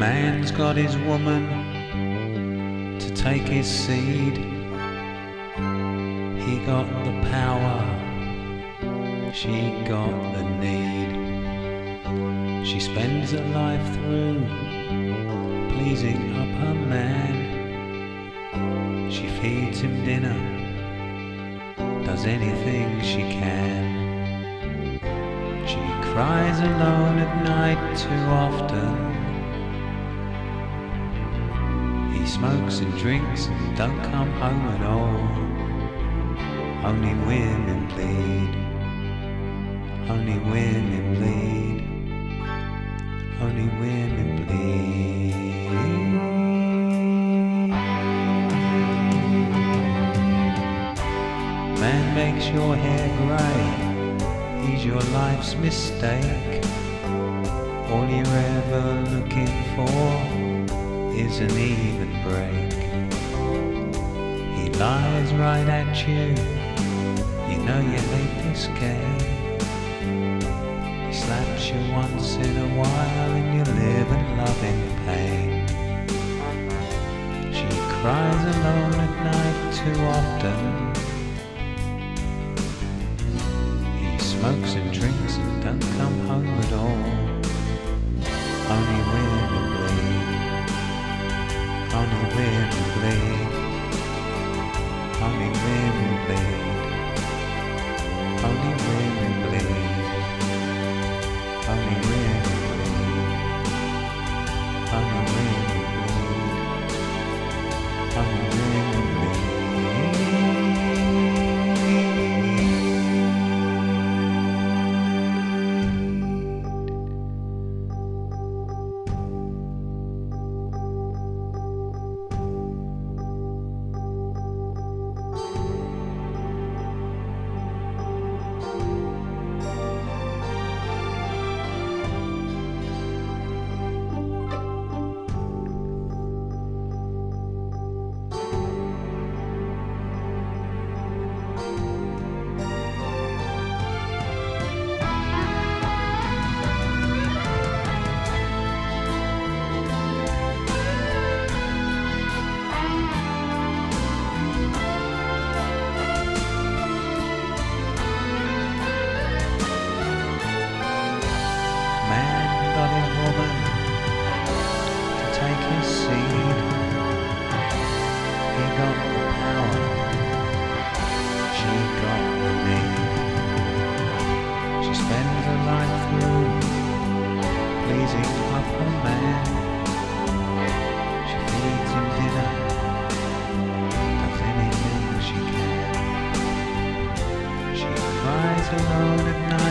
Man's got his woman to take his seed. He got the power, she got the need. She spends her life through pleasing up her man. She feeds him dinner, does anything she can. She cries alone at night too often. Smokes and drinks and don't come home at all. Only women bleed. Only women bleed. Only women bleed. Man makes your hair grey. He's your life's mistake. All you're ever looking for is an even break. He lies right at you. You know you hate this game. He slaps you once in a while and you live and love in pain. She cries alone at night too often. He smokes and drinks and don't come home Only women man. She feeds him dinner, does anything she can. She cries alone at night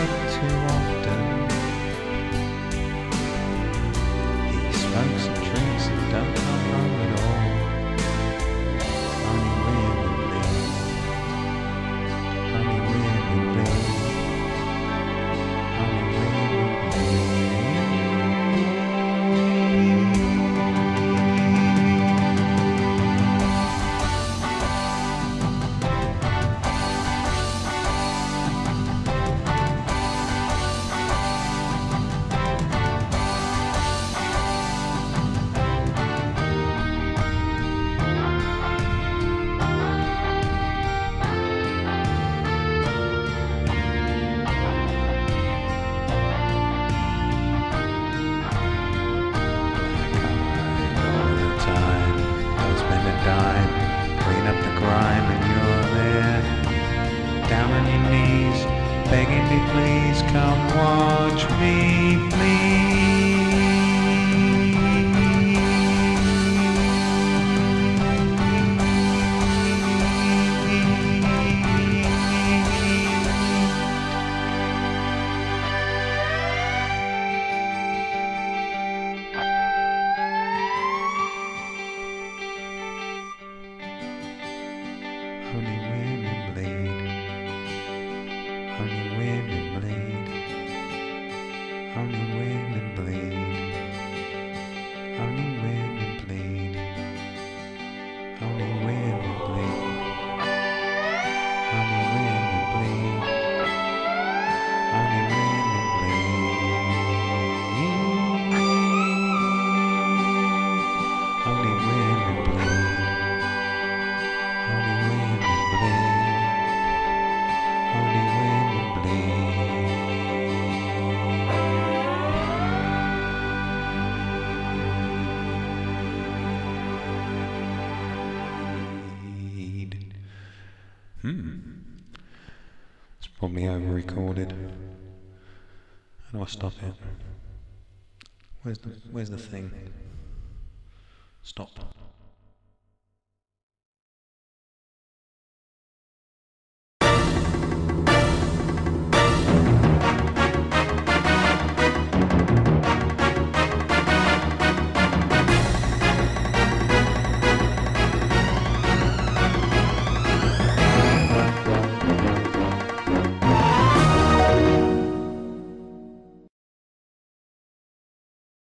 on your knees, begging me, please come watch me bleed. Only It's probably over recorded. How do I stop it? Where's the where's the thing? Stop.